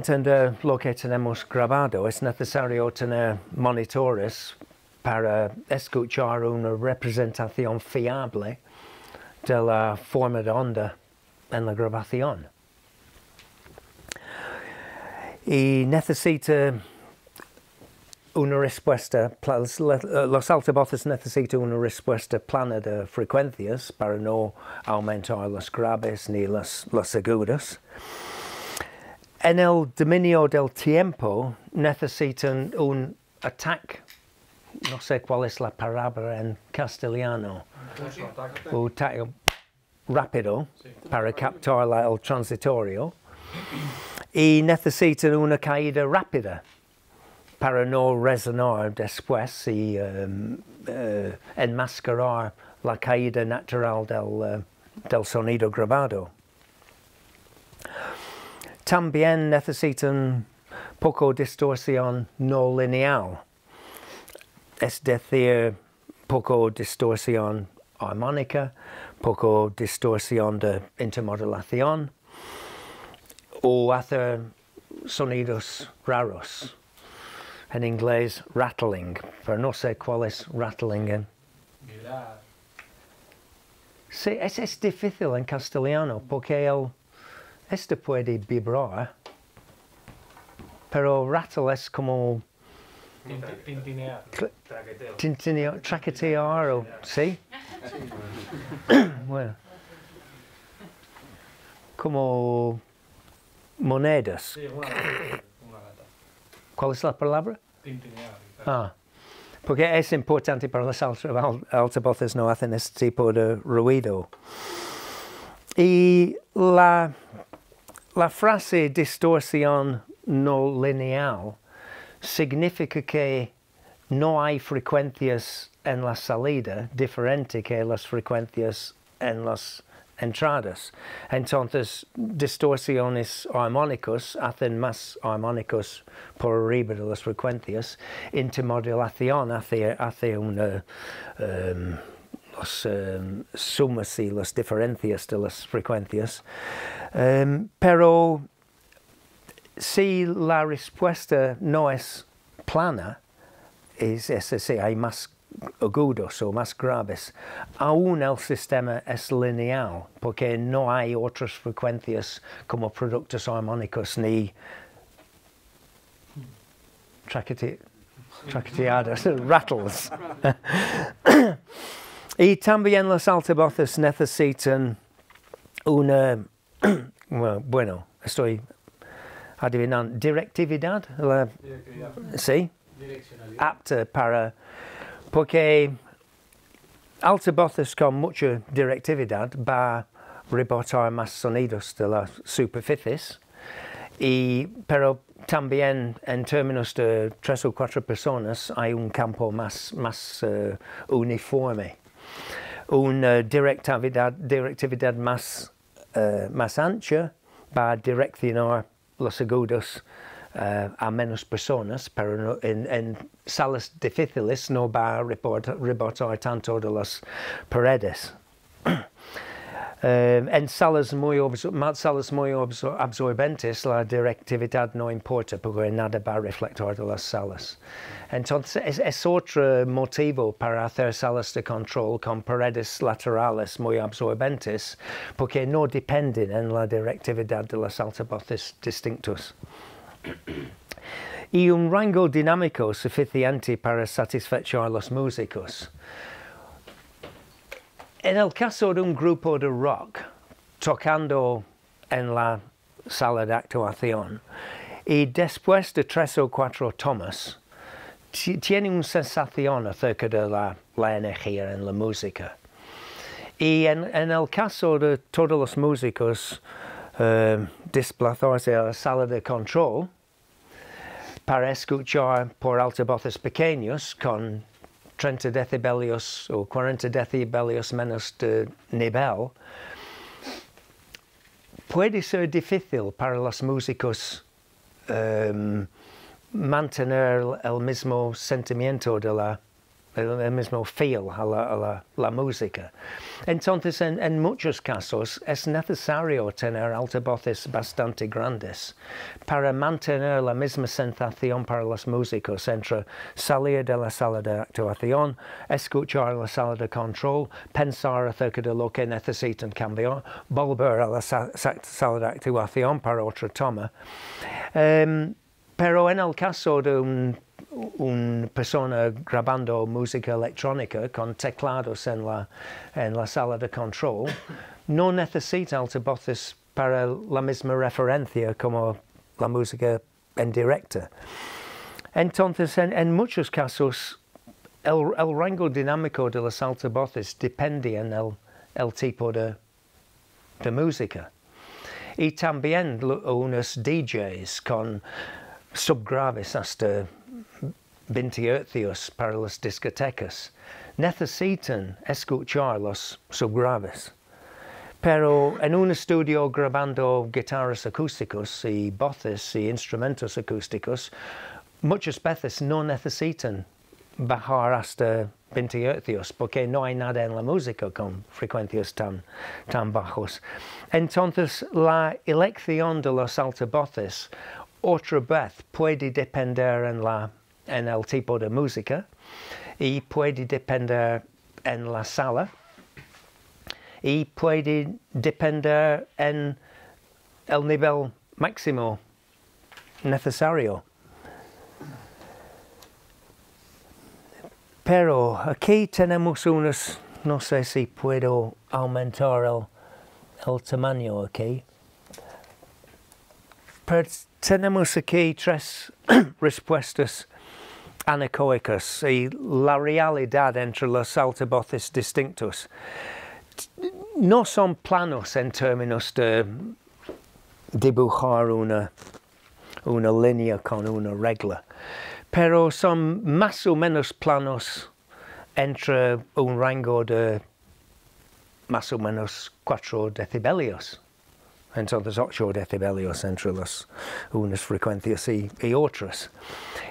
entender uh, lo que tenemos grabado, es necesario tener uh, monitores para escuchar una representación fiable de la forma de onda en la grabación. Y necesita una respuesta, los altavoces necesitan una respuesta plana de frecuencias para no aumentar los graves ni los, los agudos. En el dominio del tiempo necesitan un ataque, no sé cuál es la palabra en castellano, un ataque rápido para captar el transitorio. Y necesitan una caída rápida para no resonar después y um, uh, enmascarar la caída natural del, uh, del sonido grabado. También necesitan poco distorsión no lineal, es decir, poco distorsión armónica, poco distorsión de intermodulación o hacer sonidos raros. En inglés rattling, pero no sé cuál es rattling en... Sí, es, es difícil en castellano porque el, este puede vibrar, pero rattle es como... Tintinear. Tintinear, traquetear o... ¿Sí? bueno. Como monedas. Sí, una gata. Una gata. ¿Cuál es la palabra? Tintinear. Ah, porque es importante para los alt- altavoces no hacen este tipo de ruido. Y la, la frase distorsión no lineal significa que no hay frecuencias en la salida diferente que las frecuencias en las entradas. Entonces, distorsiones armónicos hacen más armónicos por arriba de las frecuencias. Intermodulación hace, hace una, um, las um, sumas y las diferencias de las frecuencias. Um, pero si la respuesta no es plana, es, es decir, hay más agudos o más graves, aún el sistema es lineal porque no hay otras frecuencias como productos armónicos ni traquete- traqueteadas, rattles. y también los altavoces necesitan una, bueno, estoy adivinando, directividad, la-. ¿sí? Apta para porque altavoces con mucha directividad va a rebotar más sonidos de las superficies y pero también en términos de tres o cuatro personas hay un campo más, más eh, uniforme una directividad, directividad más, eh, más ancha va a direccionar los agudos eh, a menos personas, pero no- en, en salas difíciles no va a report- rebotar tanto de las paredes. Eh, en salas muy, absor- ma- salas muy absor- absorbentes la directividad no importa porque nada va a de las salas. Entonces es, es otro motivo para hacer salas de control con paredes laterales muy absorbentes porque no dependen en la directividad de las altavoces distintos. y un rango dinámico suficiente para satisfacer a los músicos. En el caso de un grupo de rock tocando en la sala de actuación y después de tres o cuatro tomas, ti- tiene una sensación acerca de la, la energía en la música. Y en, en el caso de todos los músicos eh, desplazarse a la sala de control para escuchar por altavoces pequeños con 30 decibelios o 40 decibelios menos de nivel, puede ser difícil para los músicos em, mantener el mismo sentimiento de la, el mismo feel a la, a la, la música. Entonces, en, en, muchos casos es necesario tener altavoces bastante grandes para mantener la misma sensación para los músicos entre salir de la sala de actuación, escuchar la sala de control, pensar acerca de lo que necesitan cambiar, volver a la sa sala de actuación para otra toma. Um, pero en el caso de un una persona grabando música electrónica con teclados en la, en la sala de control no necesita altavoces para la misma referencia como la música en directo. Entonces, en, en muchos casos, el, el, rango dinámico de los altavoces depende en el, el tipo de, de música. Y también unos DJs con subgraves hasta 20 hercios para las discotecas necesitan escuchar los subgraves. Pero en un estudio grabando guitarras acústicos y voces y instrumentos acústicos, muchas veces no necesitan bajar hasta 20 hercios porque no hay nada en la música con frecuencias tan, tan bajos. Entonces, la elección de los altavoces otra vez puede depender en la en el tipo de música y puede depender en la sala y puede depender en el nivel máximo necesario. Pero aquí tenemos unos, no sé si puedo aumentar el, el tamaño aquí. Pero tenemos aquí tres respuestas anecoicas y la realidad entre los altavoces distintos no son planos en términos de dibujar una, una línea con una regla, pero son más o menos planos entre un rango de más o menos 4 decibelios. Entonces 8 decibelios entre las unas frecuencias y, y otras.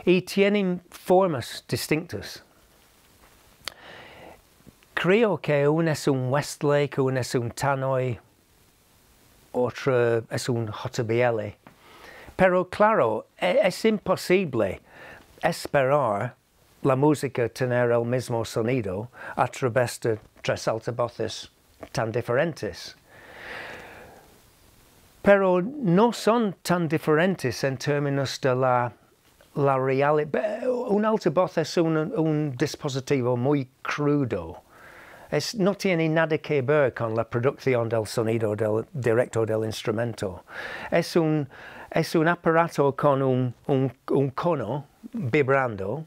Y tienen formas. Creo que es un Westlake, un Tannoy, otro es un JBL. Pero claro, es imposible esperar la música tener el mismo sonido a través de tres altavoces tan diferentes. Pero no son tan diferentes en términos de la, la realidad. Un altavoz es un, un, dispositivo muy crudo. Es, no tiene nada que ver con la producción del sonido del directo del instrumento. Es un, es un aparato con un, un, un cono vibrando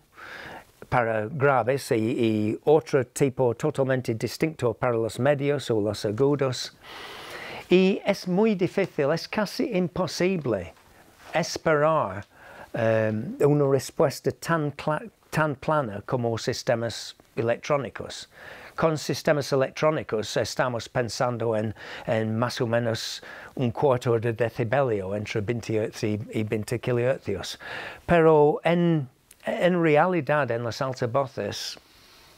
para graves y, y otro tipo totalmente distinto para los medios o los agudos. Y es muy difícil, es casi imposible esperar um, una respuesta tan, plana como sistemas electrónicos. Con sistemas electrónicos estamos pensando en, más o menos un cuarto de decibelio entre 20 Hz y, y 20 kHz. Pero en, realidad en los altavoces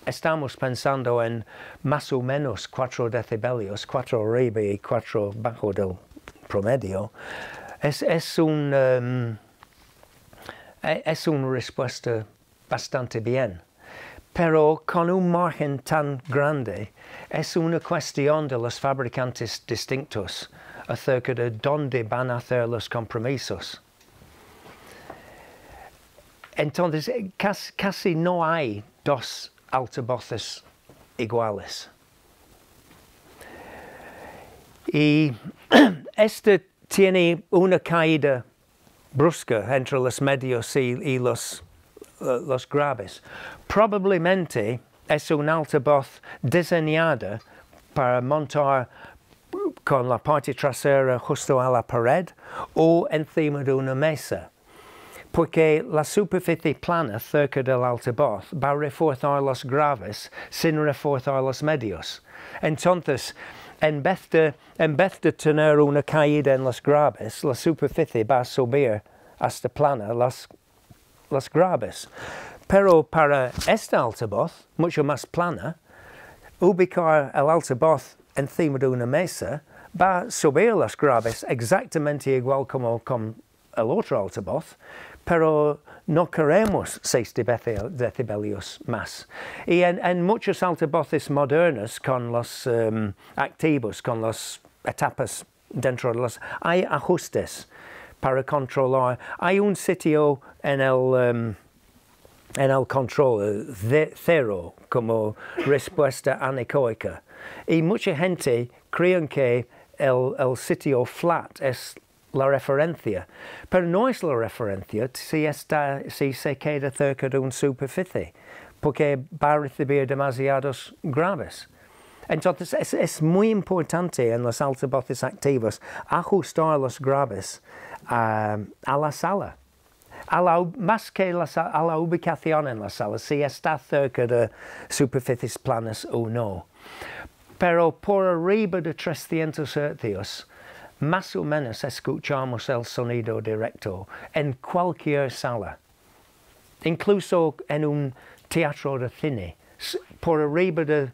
estamos pensando en más o menos 4 decibelios, 4 arriba y 4 bajo del promedio, es, es, un, um, es una respuesta bastante bien. Pero con un margen tan grande, es una cuestión de los fabricantes distintos acerca de dónde van a hacer los compromisos. Entonces, casi no hay dos Altabothus igualis. Y este tiene una caída brusca entre los medios y, y los, eh, los graves. Probablemente es un altavoz diseñada para montar con la parte trasera justo a la pared o encima de una mesa. Porque la superficie plana cerca del altavoz va a reforzar los graves sin reforzar los medios. Entonces, en vez, de, en vez de tener una caída en los graves, la superficie va a subir hasta plana las, las graves. Pero para este altavoz, mucho más plana, ubicar el altavoz encima de una mesa va a subir las graves exactamente igual como con el otro altavoz, pero no queremos 6 decibelios más. Y en, muchos altavoces modernos con los um, activos, con las etapas dentro de los... Hay ajustes para controlar. Hay un sitio en el... Um, en el control de cero como respuesta anecoica. Y mucha gente creen que el, el sitio flat es la referencia, pero no es la referencia si, está, si se queda cerca de una superficie, porque va a recibir demasiados graves. Entonces es, es muy importante en los altavoces activos ajustar los graves uh, a la sala. A la, más que la, a la ubicación en la sala, si está cerca de superficies planas o no. Pero por arriba de 300 hercios, más o menos escuchamos el sonido directo en cualquier sala, incluso en un teatro de cine. Por arriba de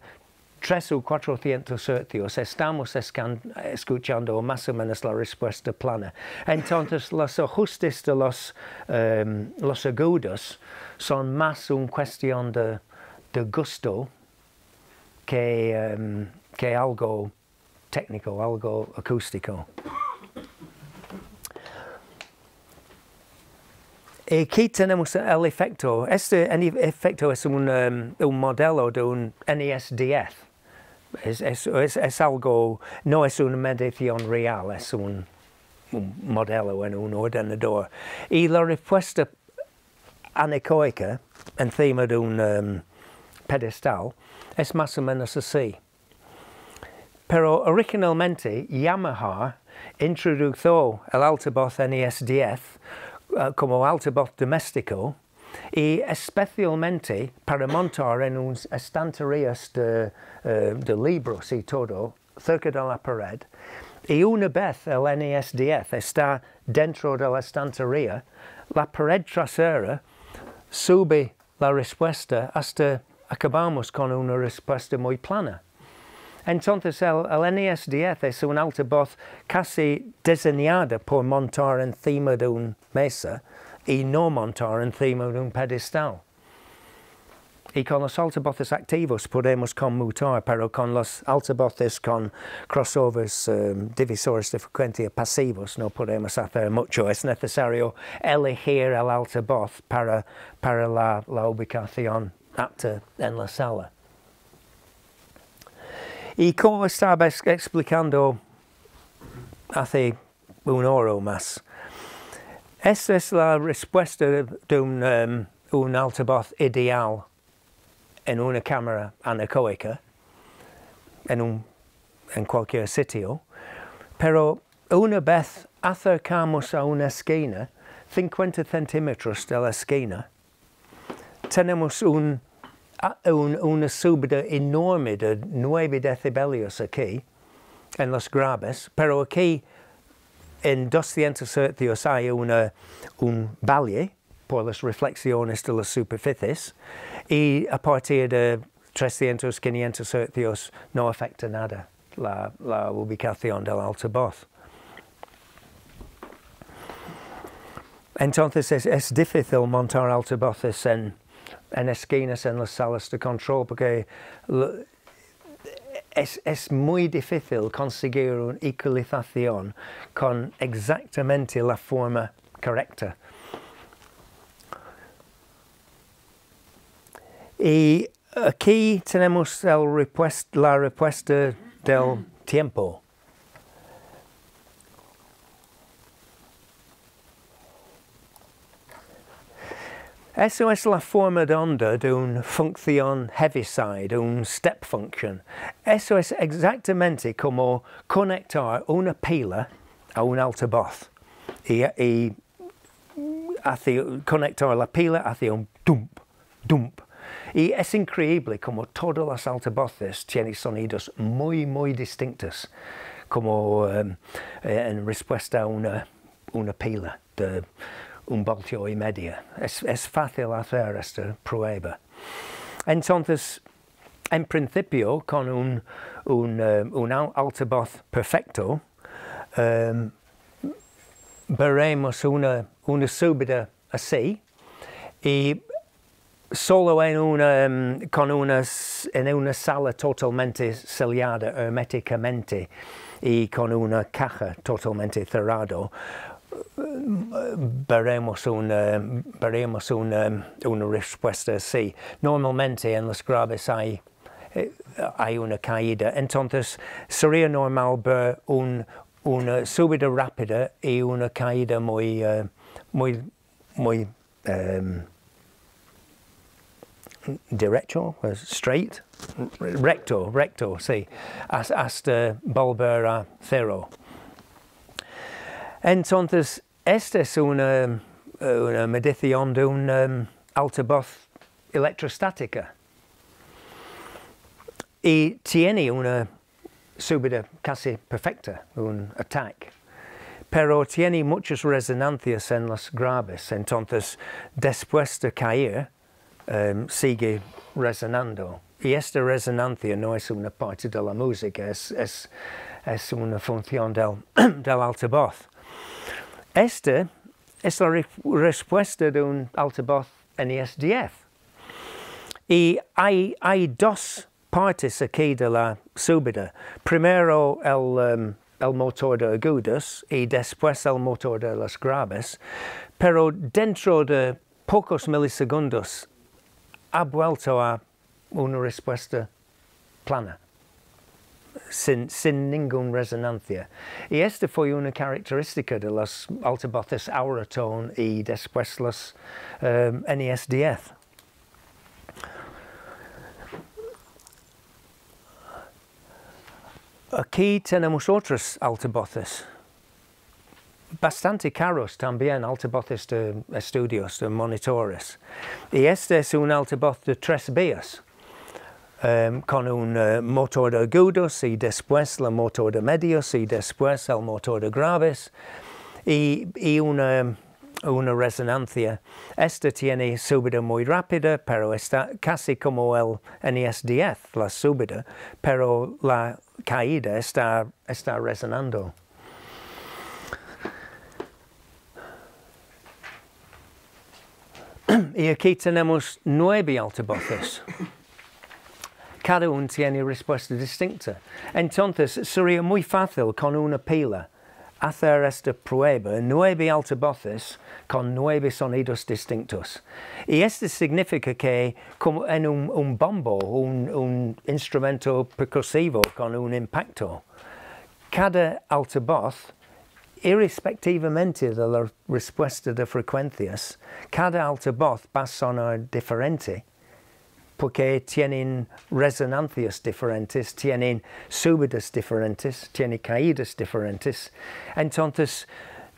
tres 3 o 400 hercios estamos escuchando más o menos la respuesta plana. Entonces los ajustes de los, um, los agudos son más una cuestión de, de gusto que, um, que algo technical, I'll go acoustical. E cita nemos el efecto. Este en efecto es un, um, un modelo de un NESDF. Es, es, es, es algo, no es una medición real, es un, un modelo en un ordenador. Y la respuesta anecoica, en tema de un um, pedestal, es más o menos así. Pero originalmente Yamaha introdujo el altavoz NES-10 uh, como altavoz doméstico y especialmente para montar en unas estanterías de, uh, de libros y todo cerca de la pared. Y una vez el NES-10 está dentro de la estantería, la pared trasera sube la respuesta hasta acabamos con una respuesta muy plana. Entonces el, el NS-10 es un altavoz casi diseñado por montar encima de una mesa y no montar encima de un pedestal. Y con los altavoces activos podemos conmutar, pero con los altavoces con crossovers um, divisores de frecuencia pasivos no podemos hacer mucho. Es necesario elegir el altavoz para, para la, la ubicación apta en la sala. Y cómo estabas explicando hace e hora o más. Esa es la respuesta de un, um, un altavoz ideal en una cámara anecoica, en, un, en cualquier sitio, pero una vez acercamos a una esquina, 50 centímetros de la esquina, tenemos un un, una subida enorme de 9 decibelios aquí en los graves, pero aquí en 200 hercios hay una, un valle por las reflexiones de las superficies y a partir de 300, 500 hercios no afecta nada la, la ubicación del altavoz. Entonces es, es difícil montar altavoces en en esquinas en las salas de control porque es, es, muy difícil conseguir una equalización con exactamente la forma correcta. Y aquí tenemos el la respuesta del tiempo. Eso es la forma de onda de función Heaviside, un step function. Eso es exactamente como conectar una pila a un altavoz y, y hacia, conectar la pila hacia un dump, dump. Y es increíble como todos los altavoces tienen sonidos muy, muy distintos, como um, en respuesta a una, una pila de umboltio i media. Es, es fácil hacer esta prueba. Entonces, en principio, con un, un, um, un altavoz perfecto, um, veremos una, una súbita así y solo en una, um, con una, en una sala totalmente sellada herméticamente y con una caja totalmente cerrado beremos una, beremos una, una respuesta así. Normalmente en las graves hay hay una caída. Entonces, sería normal ver un, una subida rápida y una caída muy, uh, muy, muy um, derecho, straight, recto, recto, sí, hasta volver a cero. Entonces, esta es una, una medición de un um, altavoz electrostática y tiene una subida casi perfecta, un attack. Pero tiene muchas resonancias en las graves, entonces después de caer um, sigue resonando. Y esta resonancia no es una parte de la música, es, es, es una función del, del altavoz. Esta es la re respuesta de un altavoz NES-10. Y hay, hay dos partes aquí de la súbida. Primero el, um, el motor de agudos y después el motor de las graves. Pero dentro de pocos milisegundos ha vuelto a una respuesta plana. Sin, sin, ninguna resonancia. Y esta fue una característica de los altavoces Auratone y después los um, NS-10. Aquí tenemos otros altavoces, bastante caros también, altavoces de estudios, de monitores. Y este es un altavoz de tres vías, um, con un uh, motor de agudos y después el motor de medios y después el motor de graves y, una, una resonancia. Este tiene subida muy rápida, pero está casi como el NES-10, la subida, pero la caída está, está resonando. y aquí tenemos nueve altavoces. Cada uno tiene respuesta distinta. Entonces sería muy fácil con una pila hacer esta prueba, nueve altavoces con nueve sonidos distintos. Y esto significa que como en un, un bombo, un, un, instrumento percusivo con un impacto, cada altavoz, irrespectivamente de la respuesta de frecuencias, cada altavoz va a sonar diferente porque tienen resonancias diferentes, tienen subidas diferentes, tienen caídas diferentes. Entonces,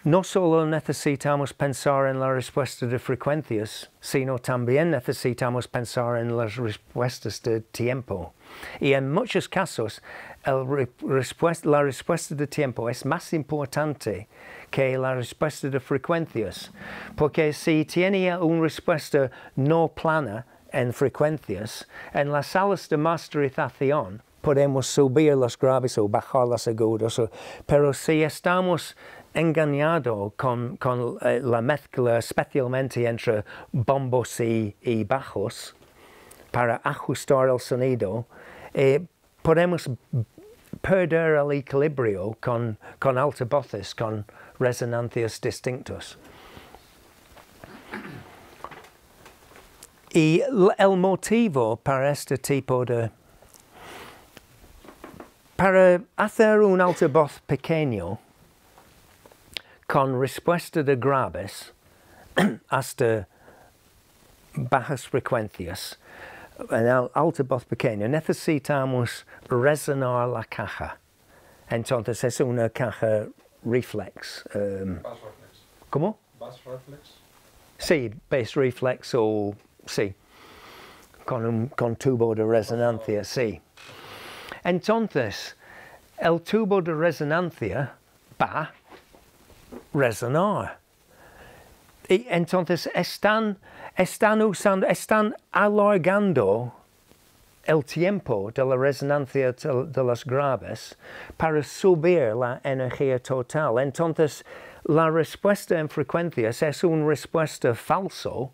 no solo necesitamos pensar en la respuesta de frecuencias, sino también necesitamos pensar en las respuestas de tiempo. Y en muchos casos, la respuesta de tiempo es más importante que la respuesta de frecuencias, porque si tiene una respuesta no plana, en frecuencias, en las salas de masterización podemos subir los graves o bajar los agudos, pero si estamos engañados con, con eh, la mezcla especialmente entre bombos y, y, bajos para ajustar el sonido, eh, podemos perder el equilibrio con, con altavoces, con resonancias distintos. Y el motivo para este tipo de... Para hacer un altavoz pequeño con respuesta de graves hasta bajas frecuencias, en el altavoz pequeño necesitamos resonar la caja. Entonces es una caja reflex. Um, Bass reflex. ¿Cómo? Bass reflex. Sí, bass reflex o sí, con un con tubo de resonancia, sí. Entonces, el tubo de resonancia va a resonar. Y entonces están, están usando, están alargando el tiempo de la resonancia de, los graves para subir la energía total. Entonces, la respuesta en frecuencias es una respuesta falso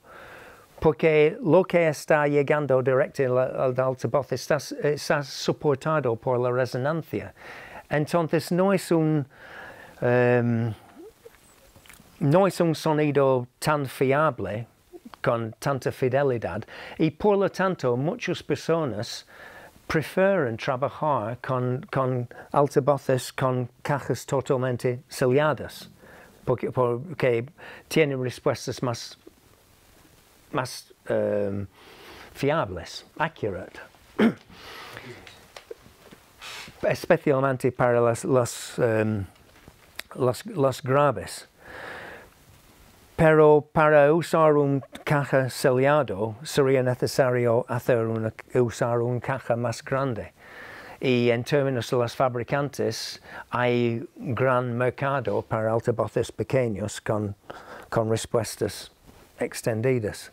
porque lo que está llegando directo al al altavoz está, está soportado por la resonancia. Entonces, no es un... em, no es un sonido tan fiable, con tanta fidelidad, y por lo tanto muchas personas prefieren trabajar con, con altavoces con cajas totalmente selladas, porque, porque tienen respuestas más, más em, fiables, accurate. Especialmente para las, em, los, los graves. Pero para usar un caja sellado sería necesario hacer usar un caja más grande. Y en términos de los fabricantes, hay gran mercado para altavoces pequeños con, con respuestas extendidas.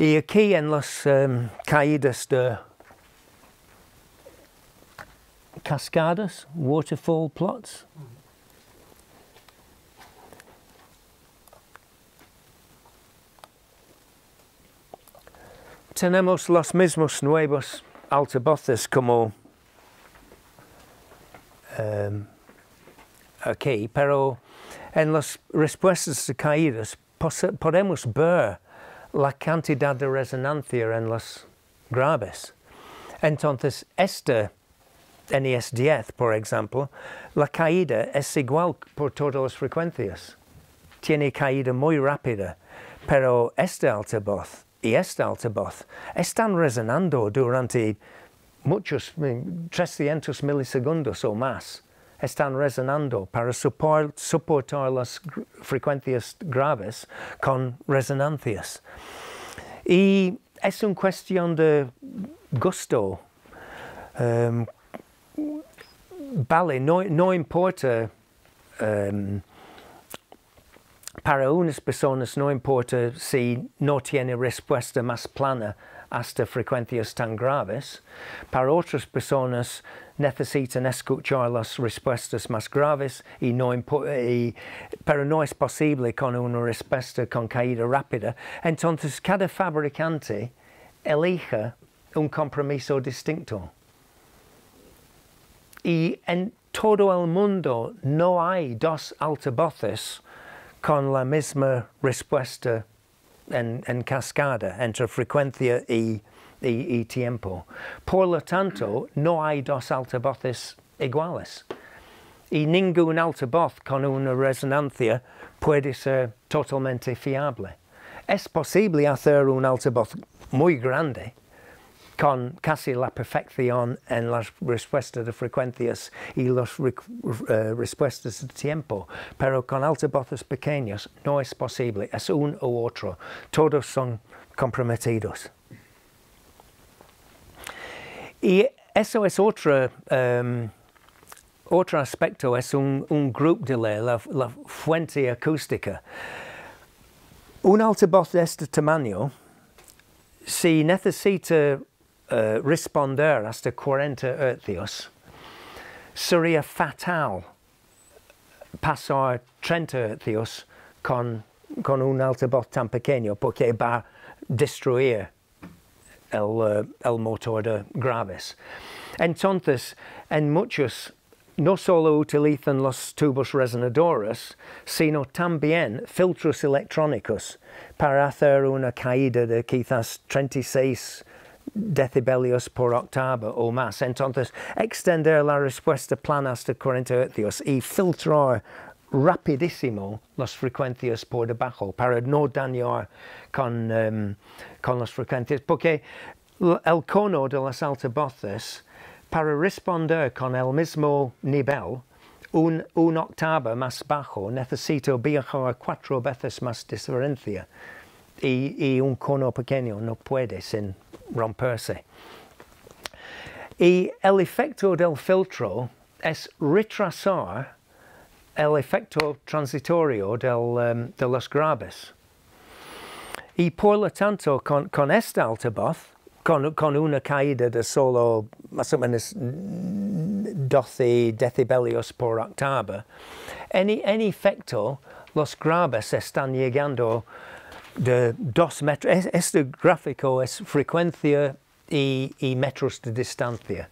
Y aquí en las em, caídas de cascadas, waterfall plots, tenemos los mismos nuevos altavoces como em, aquí, pero en las respuestas de caídas podemos ver la cantidad de resonancia en los graves. Entonces, este NS 10, por ejemplo, la caída es igual por todas las frecuencias. Tiene caída muy rápida, pero este altavoz y este altavoz están resonando durante muchos, mm, 300 milisegundos o más. Están resonando para supor- soportar las frecuencias graves con resonancias. Y es una cuestión de gusto. Em, vale, no, no importa em, para unas personas no importa si no tiene respuesta más plana hasta frecuencias tan graves. Para otras personas necesitan escuchar las respuestas más graves y no y- pero no es posible con una respuesta con caída rápida. Entonces cada fabricante elige un compromiso distinto. Y en todo el mundo no hay dos altavoces con la misma respuesta en, en cascada entre frecuencia y, y- tiempo. Por lo tanto, no hay dos altavoces iguales. Y ningún altavoz con una resonancia puede ser totalmente fiable. Es posible hacer un altavoz muy grande con casi la perfección en las respuestas de frecuencias y las eh, respuestas de tiempo, pero con altavoces pequeños no es posible, es un u otro, todos son comprometidos. Y eso es otro, otro aspecto, es un, un grupo de la, la, la fuente acústica. Un altavoz de este tamaño, si necesita eh, responder hasta 40 hercios, sería fatal pasar 30 hercios con, con un altavoz tan pequeño porque va a destruir el, eh, el graves. Entonces, en muchos no solo utilizan los tubos resonadores, sino también filtros electrónicos para hacer una caída de quizás 36 decibelios por octava o más. Entonces, extender la respuesta plana hasta 40 hercios y filtrar rapidísimo las frecuencias por debajo para no dañar con, em, con las frecuencias. Porque el cono de las altavoces, para responder con el mismo nivel, un, un octava más bajo, necesito viajar cuatro veces más diferencia. Y, y un cono pequeño no puede sin romperse. Y el efecto del filtro es retrasar el efecto transitorio del, um, de los graves. Y por lo tanto, con, con esta altavoz, con, con una caída de solo más o menos 12 decibelios por octava, en, en efecto, los graves están llegando de 2 metros. Este gráfico es frecuencia y, y metros de distancia.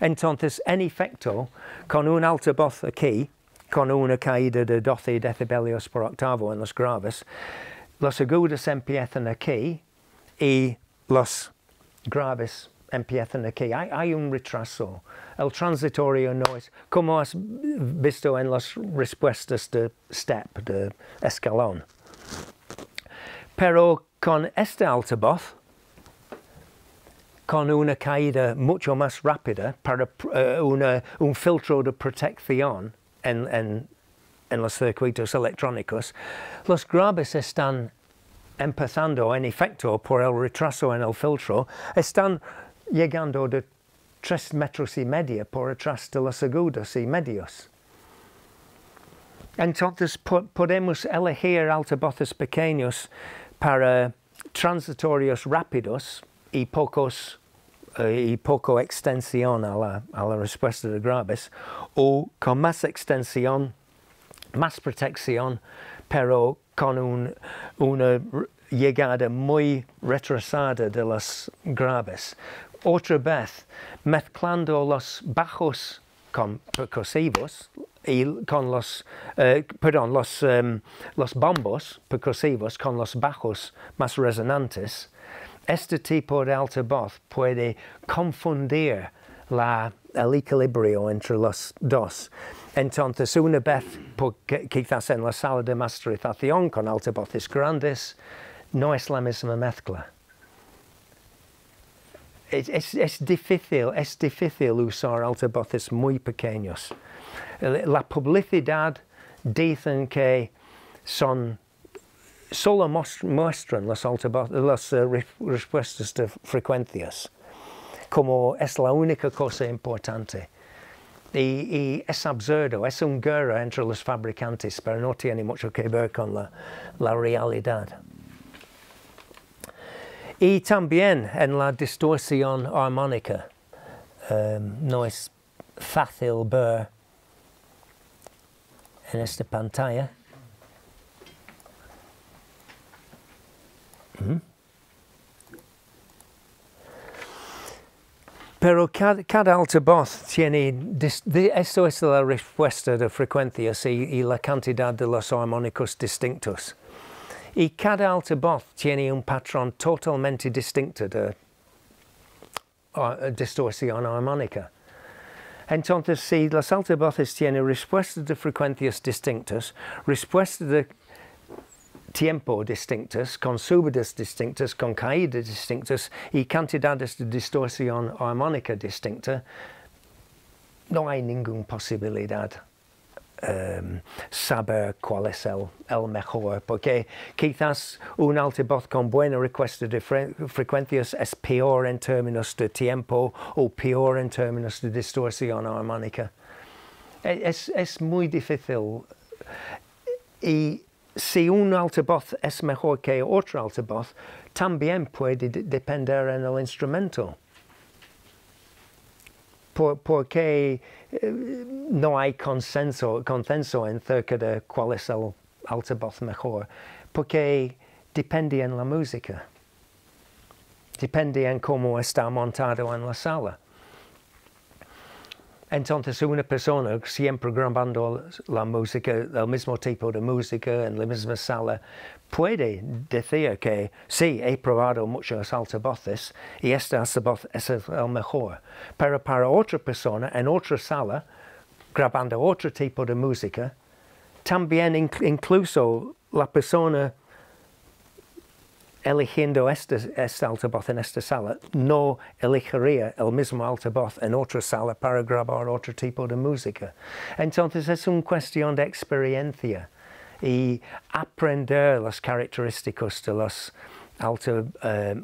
Entonces, en efecto, con un altavoz aquí, con una caída de 12 decibelios por octavo en los graves, los agudos empiezan aquí y los graves empiezan aquí. Hay, hay, un retraso. El transitorio no es, como has visto en las respuestas de step, de escalón. Pero con este altavoz, con una caída mucho más rápida para uh, una, un filtro de protección en, en, en, los circuitos electrónicos, los graves están empezando en efecto por el retraso en el filtro, están llegando de 3 metros y medio por atrás de los agudos y medios. Entonces podemos elegir altavoces pequeños para transitorios rápidos y pocos y poco extensión a la, a la respuesta de graves o con más extensión, más protección, pero con un, una llegada muy retrasada de los graves. Otra vez, mezclando los bajos con percusivos y con los, uh, perdón, los, um, los bombos percusivos con los bajos más resonantes, este tipo de altavoz puede confundir la, el equilibrio entre los dos. Entonces, una vez, quizás en la sala de masterización con altavoces grandes, no es la misma mezcla. Es, es, difícil, es difícil usar altavoces muy pequeños. La publicidad dicen que son solo muestran las, las uh, respuestas de frecuencias como es la única cosa importante. Y, y, es absurdo, es un guerra entre los fabricantes, pero no tiene mucho que ver con la, la realidad. Y también en la distorsión armónica um, no es fácil ver en esta pantalla. Pero cada, cada, altavoz tiene, esto es la respuesta de frecuencias y, y la cantidad de los armónicos distintos. Y cada altavoz tiene un patrón totalmente distinto de uh, distorsión armónica. Entonces, si los altavoces tienen respuestas de frecuencias distintas, respuestas de tiempo distinctus, con subidas distintas, con caídas distintas y cantidades de distorsión armónica distinta, no hay ninguna posibilidad um, saber cuál es el, el, mejor, porque quizás un altavoz con buena respuesta de fre frecuencias es peor en términos de tiempo o peor en términos de distorsión armónica. Es, es muy difícil. Y si un altavoz es mejor que otro altavoz, también puede depender en el instrumento. Por, porque eh, no hay consenso, consenso acerca de cuál es el altavoz mejor, porque depende en la música, depende en cómo está montado en la sala. Entonces una persona siempre grabando la música, el mismo tipo de música en la misma sala, puede decir que sí, he probado muchos altavoces y este altavoz es el mejor. Pero para otra persona en otra sala, grabando otro tipo de música, también incluso la persona eligiendo este, este altavoz en esta sala, no elegiría el mismo altavoz en otra sala para grabar otro tipo de música. Entonces es una cuestión de experiencia y aprender las características de los alta, um,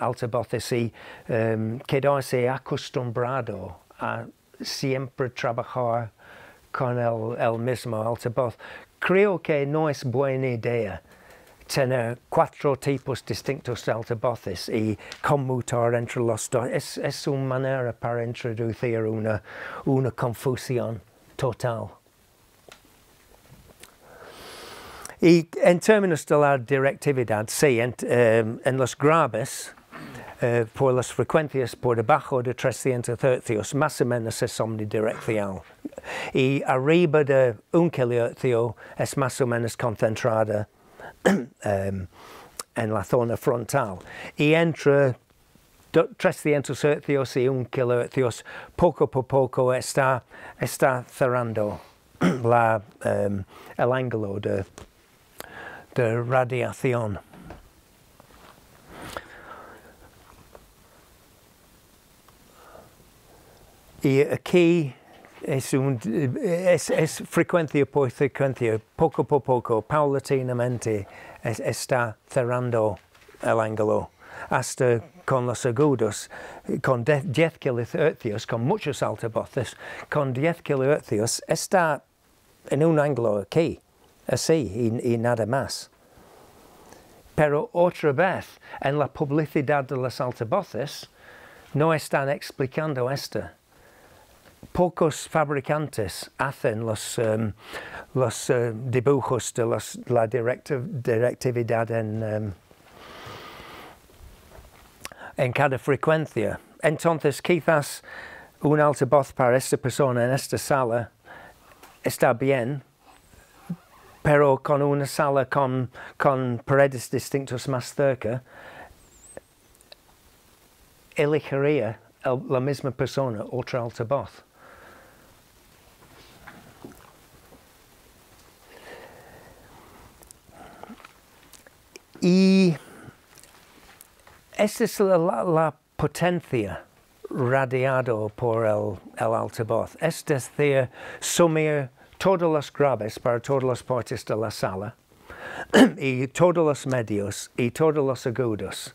y um, quedarse acostumbrado a siempre trabajar con el, el mismo altavoz. Creo que no es buena idea tener cuatro tipos distintos de altavoces y conmutar entre los dos. Es, es una manera para introducir una, una confusión total. Y en términos de la directividad, sí, en, um, en los graves, uh, por las frecuencias por debajo de 300 Hz, más o menos es omnidireccional. Y arriba de 1 kHz es más o menos concentrada um, en la zona frontal. Y entre 300 Hz y 1 kHz, poco a poco está, está cerrando la, um, el ángulo de de radiación. Y aquí es, un, es, es, frecuencia por frecuencia, poco por poco, paulatinamente, es, está cerrando el ángulo hasta con los agudos, con 10 kHz, con muchos altavoces, con 10 kHz está en un ángulo aquí así y, y, nada más. Pero otra vez, en la publicidad de los altavoces, no están explicando esto. Pocos fabricantes hacen los, um, los uh, dibujos de los, la directiv directividad en, um, en cada frecuencia. Entonces, quizás un altavoz para esta persona en esta sala está bien, pero con una sala con, con paredes distintos más cerca, elegiría el, la misma persona otro altavoz. Y esta es la, la, potencia radiado por el, el altavoz. Es decir, sumir todos los graves para todas las partes de la sala y todos los medios y todos los agudos.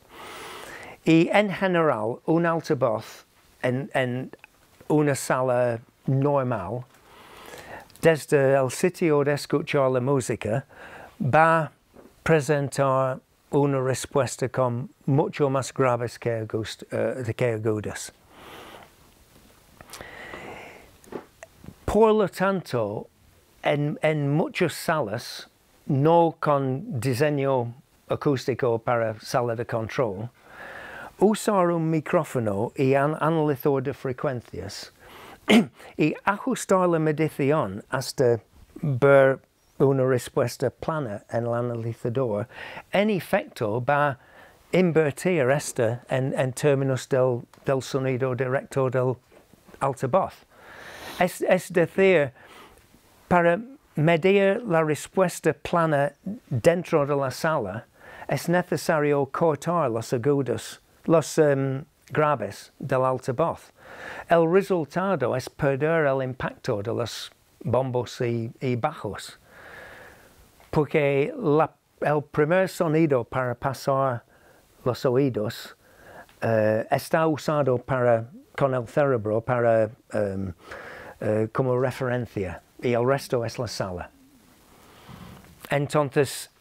Y en general, un altavoz en, en una sala normal, desde el sitio de escuchar la música, va presentar una respuesta con mucho más graves que, agust, uh, que agudas. Por lo tanto, en, en muchas salas, no con diseño acústico para sala de control, usar un micrófono y un analizador de frecuencias y ajustar la medición hasta ver una respuesta plana en el analizador, en efecto va invertir esta en, en términos del, del, sonido directo del altavoz. Es, es decir, Para medir la respuesta plana dentro de la sala, es necesario cortar los agudos, los um, graves del altavoz. El resultado es perder el impacto de los bombos y, y bajos, porque el primer sonido para pasar los oídos uh, está usado para, con el cerebro para, um, uh, como referencia y el resto es la sala. Entonces,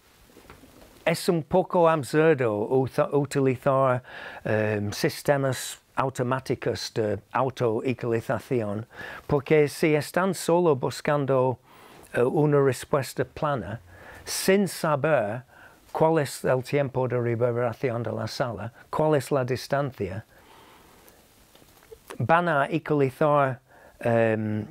es un poco absurdo utilizar um, sistemas automáticos de autoequalización, porque si están solo buscando uh, una respuesta plana, sin saber cuál es el tiempo de reverberación de la sala, cuál es la distancia, van a equalizar um,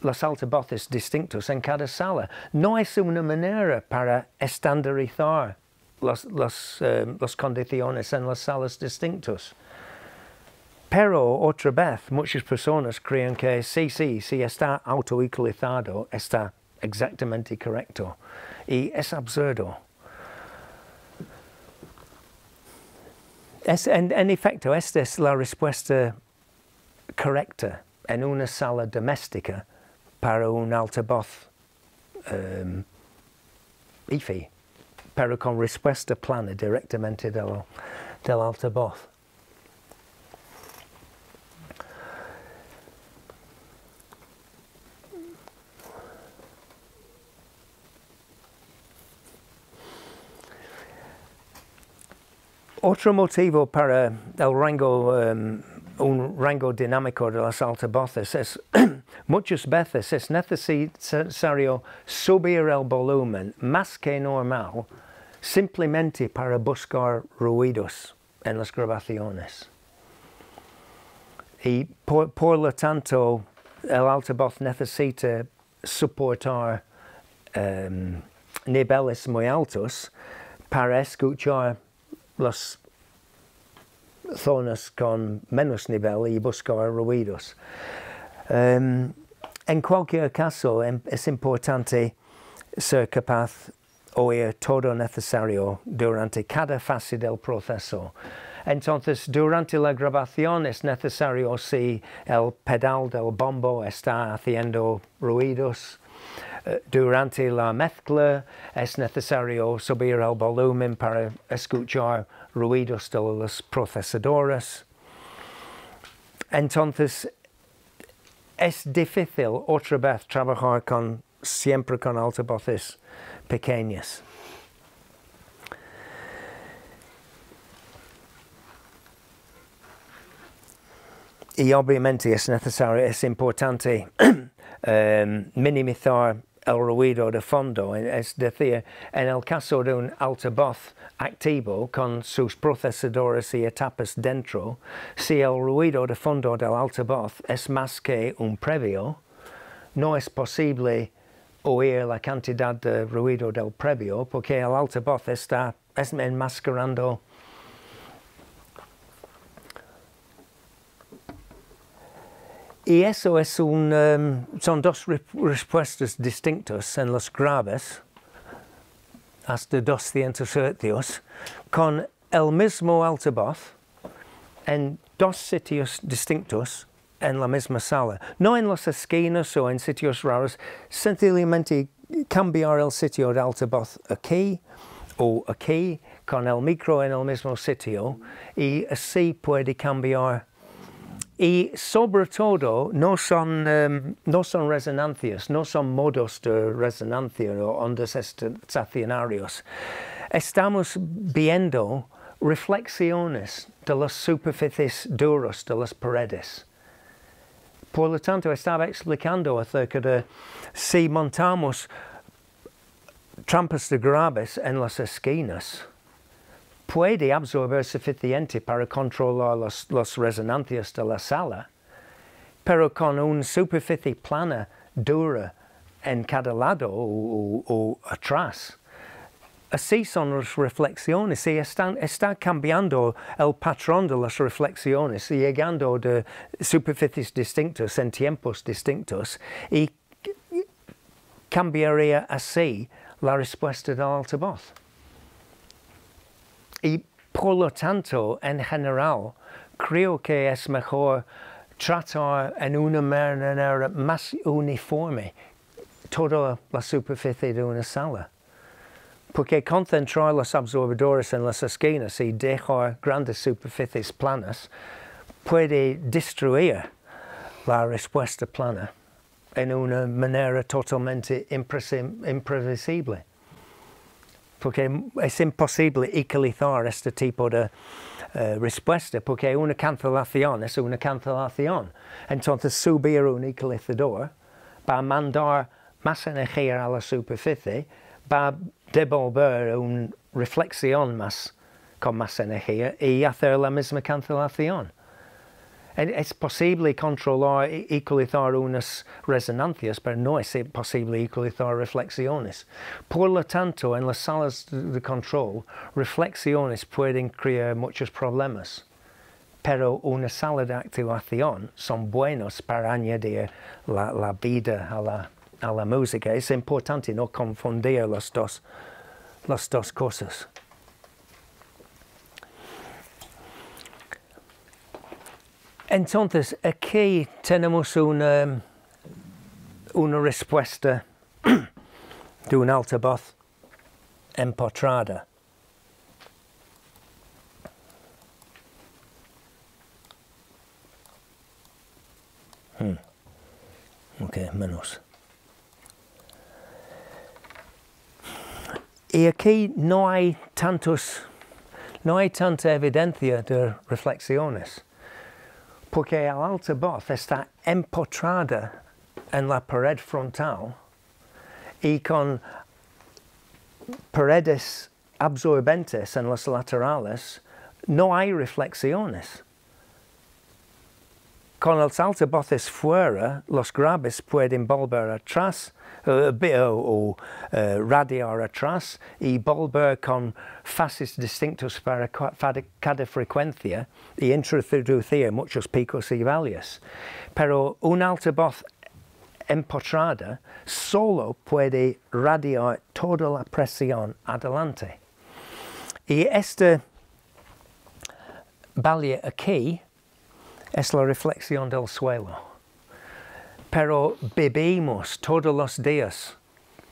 los altavoces distintos en cada sala. No es una manera para estandarizar las, las, um, las condiciones en las salas distintos. Pero otra vez, muchas personas creen que sí, sí, si está autoequalizado, está exactamente correcto. Y es absurdo. Es, en, en efecto, esta es la respuesta correcta en una sala doméstica para un altavoz um, IFI, pero con respuesta plana directamente del, del altavoz. Otro motivo para el rango, um, un rango dinámico de las altavoces es muchas veces es necesario subir el volumen más que normal simplemente para buscar ruidos en las grabaciones. Y por, por lo tanto, el altavoz necesita soportar um, niveles muy altos para escuchar las zonas con menos nivel y buscar ruidos. Um, en cualquier caso, es importante ser capaz oír todo necesario durante cada fase del proceso. Entonces, durante la grabación es necesario si el pedal del bombo está haciendo ruidos. Durante la mezcla es necesario subir el volumen para escuchar ruidos de los procesadores. Entonces, es difícil otra vez trabajar con, siempre con altavoces pequeñas. Y obviamente es necesario, es importante um, minimizar el ruido de fondo, es decir, en el caso de un altavoz activo con sus procesadores y etapas dentro, si el ruido de fondo del altavoz es más que un previo, no es posible oír la cantidad de ruido del previo porque el altavoz está enmascarando eso es un, um, son dos respuestas distintas en los graves, hasta 200 hercios, con el mismo altavoz en dos sitios distintos en la misma sala. No en las esquinas o en sitios raros, sencillamente cambiar el sitio de altavoz aquí o aquí con el micro en el mismo sitio y así puede cambiar y sobre todo no son, um, no son resonancias, no son modos de resonancia o ondas estacionarios. Estamos viendo reflexiones de las superficies duras de las paredes. Por lo tanto, estaba explicando acerca de si montamos trampas de graves en las esquinas, puede absorber suficiente para controlar las, las resonancias de la sala, pero con una superficie plana dura en cada lado o, o, o atrás. Así son las reflexiones y están, está cambiando el patrón de las reflexiones llegando de superficies distintas en tiempos distintos y cambiaría así la respuesta del altavoz. Y por lo tanto, en general, creo que es mejor tratar en una manera más uniforme toda la superficie de una sala. Porque concentrar los absorbedores en las esquinas y dejar grandes superficies planas puede destruir la respuesta plana en una manera totalmente imprevisible porque es imposible equalizar este tipo de uh, respuesta, porque una cancelación es una cancelación. Entonces, subir un equalizador para mandar más energía a la superficie, para devolver una reflexión más con más energía y hacer la misma cancelación. Es posible controlar equalizar unas resonancias, pero no es posible equalizar reflexiones. Por lo tanto, en las salas de control, reflexiones pueden crear muchos problemas. Pero una sala de activación son buenos para añadir la, la vida a la, a la música. Es importante no confundir las dos, las dos cosas. Entonces, aquí tenemos una, una respuesta de un altavoz empotrada. Hmm. Ok, menos. Y aquí no hay tantos no hay tanta evidencia de reflexiones, porque el altavoz está empotrada en la pared frontal y con paredes absorbentes en los laterales no hay reflexiones. Con los altavoces fuera, los graves pueden volver atrás uh, o uh, radiar atrás y volver con fases distintos para cada frecuencia y introducir muchos picos y valles. Pero un altavoz empotrada solo puede radiar toda la presión adelante. Y este valle aquí es la reflexión del suelo. Pero vivimos todos los días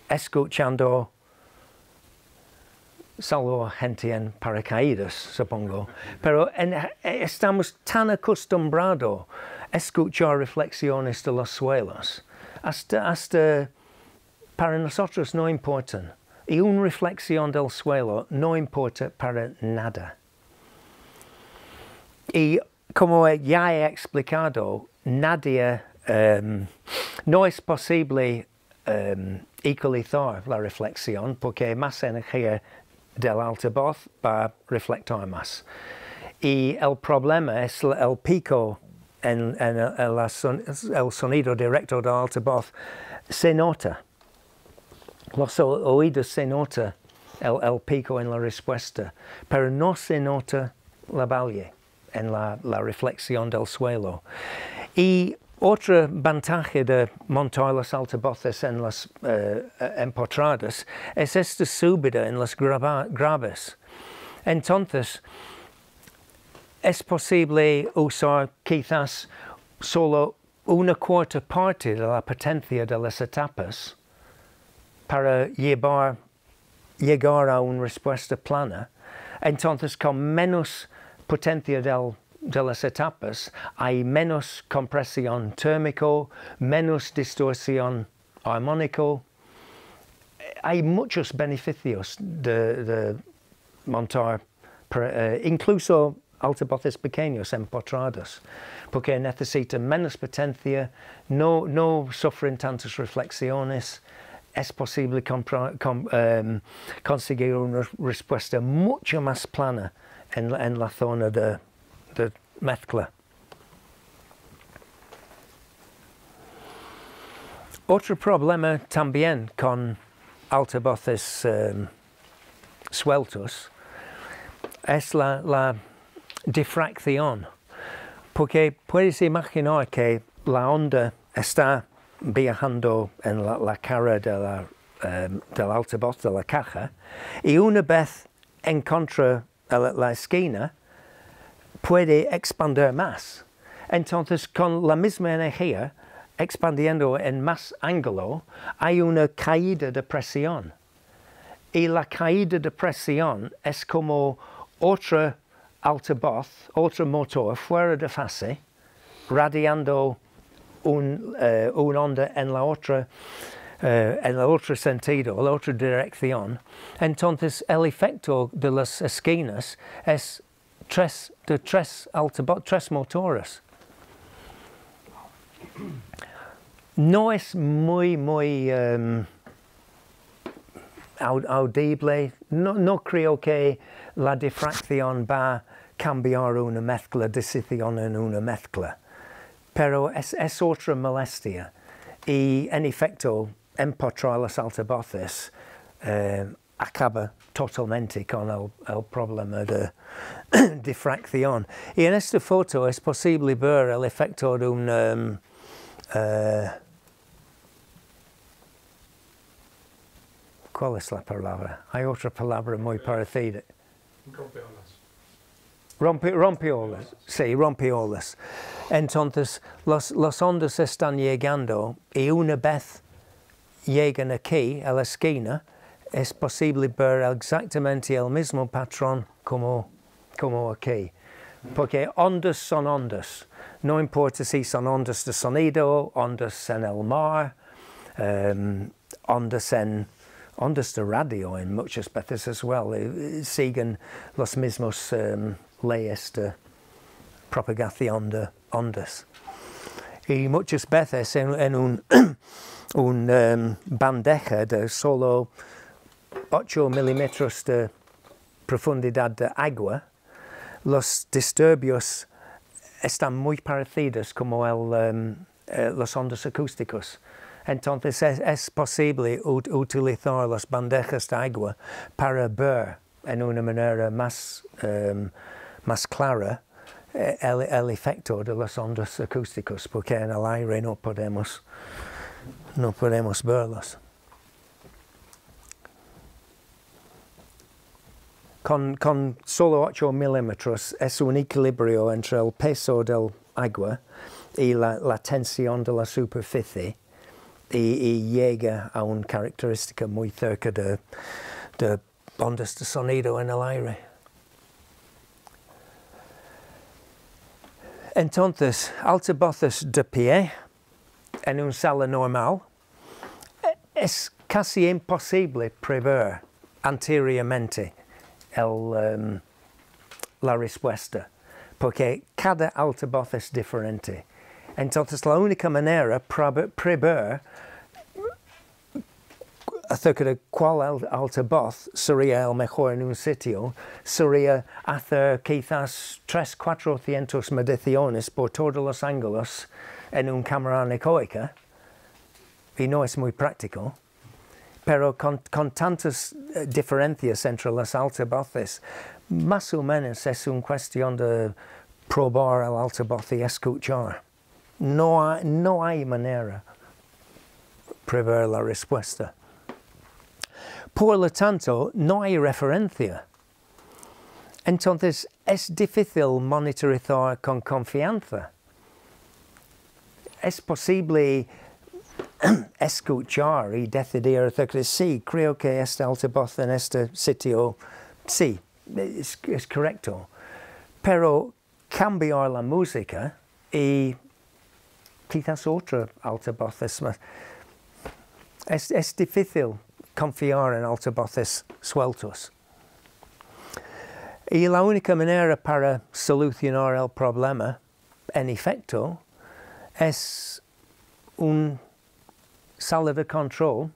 escuchando solo gente en paracaídas, supongo. Pero en, estamos tan acostumbrados a escuchar reflexiones de los suelos. Hasta, hasta para nosotros no importan. Y una reflexión del suelo no importa para nada. Y como ya he explicado, nadie, um, no es posible um, ecualizar la reflexión porque más energía del altavoz va a reflectar más. Y el problema es el pico en, en el, el, sonido directo del altavoz se nota. Los oídos se nota el, el pico en la respuesta, pero no se nota la valle en la, la reflexión del suelo. Y otra ventaja de montar los altavoces en las uh, empotradas es esta subida en las graves. Entonces, es posible usar quizás solo una cuarta parte de la potencia de las etapas para llevar, llegar a una respuesta plana. Entonces, con menos potencia del, de las etapas, hay menos compresión térmico, menos distorsión armónico. Hay muchos beneficios de, de montar, uh, incluso altavoces pequeños empotrados, porque necesitan menos potencia, no, no sufren tantas reflexiones, es posible com, um, conseguir una respuesta mucho más plana en, en la zona de, de. Otro problema también con altavoces um, sueltos es la, la difracción, porque puedes imaginar que la onda está viajando en la, la cara de la, um, del altavoz de la caja y una vez encontra la, esquina puede expandir más. Entonces, con la misma energía, expandiendo en más ángulo, hay una caída de presión. Y la caída de presión es como otra altavoz, otro motor fuera de fase, radiando un, uh, una onda en la otra uh, en el otro sentido, la otra dirección. Entonces el efecto de las esquinas es tres, de tres, tres motores. No es muy, muy um, audible. No, no creo que la difracción va cambiar una mezcla, decisión en una mezcla. Pero es, es otra molestia. Y en efecto, empotrar los altavoces eh, acaba totalmente con el, el problema de difracción. Y en esta foto es posible ver el efecto de un... Um, uh, ¿Cuál es la palabra? Hay otra palabra muy parecida. Rompeolas. Rompe, rompeolas, sí, rompeolas. Entonces, los, los ondas están llegando y una vez llegan aquí a la esquina, es posible ver exactamente el mismo patrón como, como aquí. Porque ondas son ondas. No importa si son ondas de sonido, ondas en el mar, um, ondas en ondas de radio en muchas veces as well. eh, Siguen los mismos um, leyes de propagación de ondas. y muchas veces en, en un, un um, bandeja de solo 8 milímetros de profundidad de agua, los disturbios están muy parecidos como el, um, eh, los ondas acústicos. Entonces es, es posible ut utilizar las bandejas de agua para ver en una manera más, um, más clara el, el efecto de las ondas acústicos, porque en el aire no podemos, no podemos verlos. Con, con solo 8 milímetros es un equilibrio entre el peso del agua y la, la tensión de la superficie y, y llega a una característica muy cerca de, de ondas de sonido en el aire. Entonces, altavoces de pie en una sala normal es casi imposible prever anteriormente el, um, la respuesta, porque cada altavoz es diferente. Entonces, la única manera para prever acerca de cuál al- altavoz sería el mejor en un sitio sería hacer quizás 3, 400 mediciones por todos los ángulos en una cámara anecoica y no es muy práctico. Pero con, con tantas eh, diferencias entre las altavoces, más o menos es una cuestión de probar el altavoz y escuchar. No hay, no hay manera prever la respuesta. Por lo tanto, no hay referencia. Entonces, es difícil monitorizar con confianza. Es posible escuchar y decidir sí, creo que este altavoz en este sitio, sí, es, es correcto. Pero cambiar la música y quizás otro altavoz es más. Es, es difícil confiar en altavoces sueltos. Y la única manera para solucionar el problema, en efecto, es un sala de control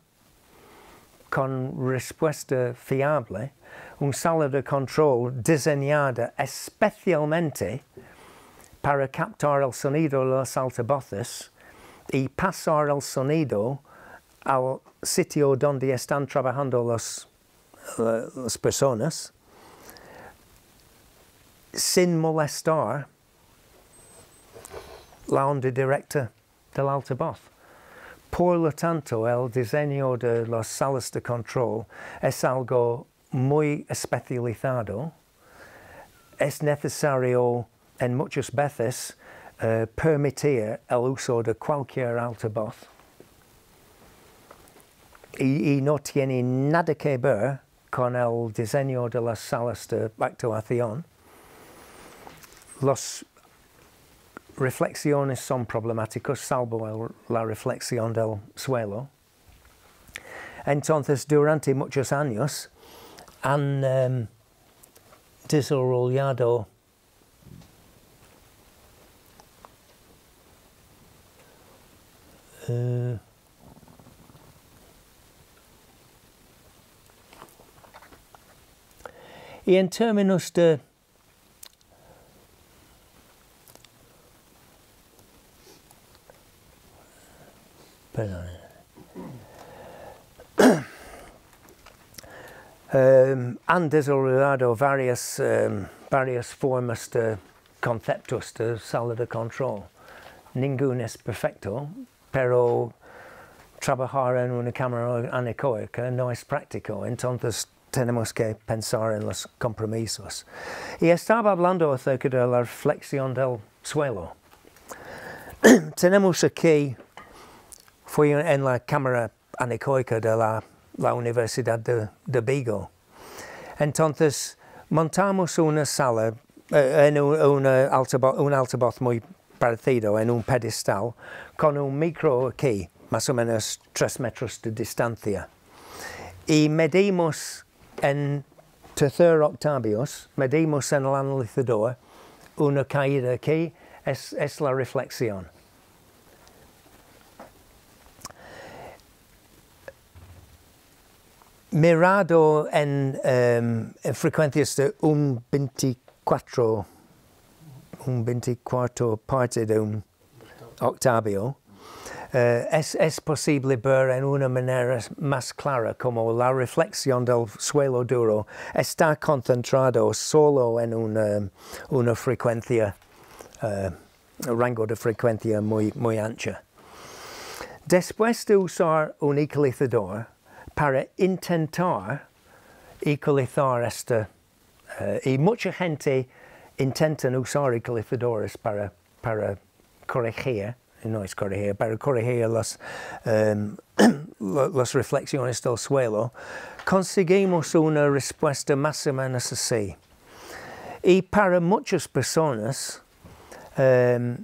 con respuesta fiable, un sala de control diseñada especialmente para captar el sonido de los altavoces y pasar el sonido al sitio donde están trabajando los, las personas sin molestar la onda directa del altavoz. Por lo tanto, el diseño de las salas de control es algo muy especializado. Es necesario en muchas veces eh, permitir el uso de cualquier altavoz. Y, no tiene nada que ver con el diseño de las salas de actuación. Las reflexiones son problemáticos, salvo el- la reflexión del suelo. Entonces, durante muchos años han em, desarrollado eh, y en de Perdón. Em, han um, desarrollado varias, em, um, varias formas de conceptos de sala de control. Ninguno es perfecto, pero trabajar en una cámara anecoica no es práctico, entonces tenemos que pensar en los compromisos. Y estaba hablando acerca de la reflexión del suelo. tenemos aquí fui en la cámara anecoica de la, la Universidad de, de Vigo. Entonces montamos una sala, eh, en un, una altavoz, un muy parecido, en un pedestal, con un micro aquí, más o menos tres metros de distancia. y medimos en tercer octavios, medimos en analizador una caída aquí, es, es la reflexión. Mirado en, en frecuencias de un 24, un 24 parte de un octavio, eh, es, es, posible ver en una manera más clara como la reflexión del suelo duro está concentrado solo en una, una frecuencia, uh, rango de frecuencia muy, muy ancha. Después de usar un equalizador para intentar equalizar esta, uh, y mucha gente intenta usar equalizadores para, para corregir no es corregir, para corregir las, um, las reflexiones del suelo, conseguimos una respuesta más o menos así. Y para muchas personas um,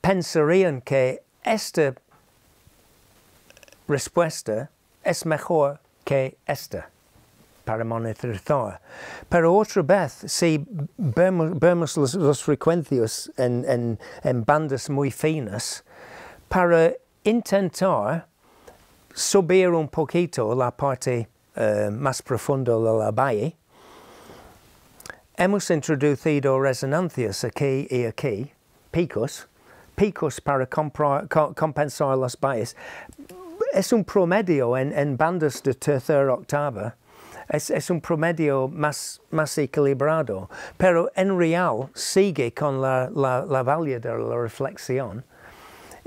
pensarían que esta respuesta es mejor que esta para monitorizar. Pero otra vez, si vemos, vemos las, las, frecuencias en, en, en bandas muy finas, para intentar subir un poquito la parte uh, más profunda de la valle, hemos introducido resonancias aquí y aquí, picos, picos para compensar las valles. Es un promedio en, bandas de tercera octava, es, un promedio más, más equilibrado, pero en real sigue con la, la, la de la reflexión